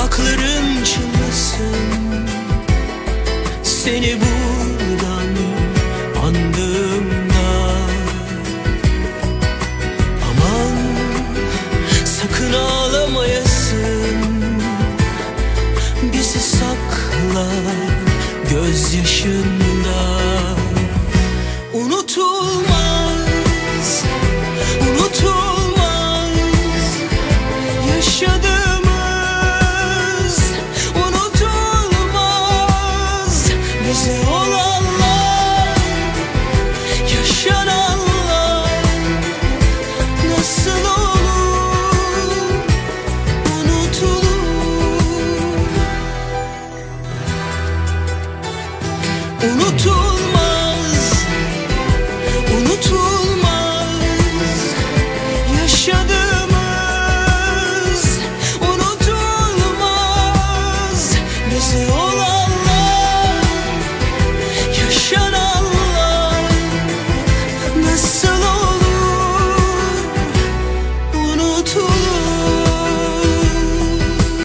Kulakların çınlasın. Seni buradan andığımda. Aman sakın ağlamayasın. Bizi sakla gözyaşında. Unutulma Unutulmaz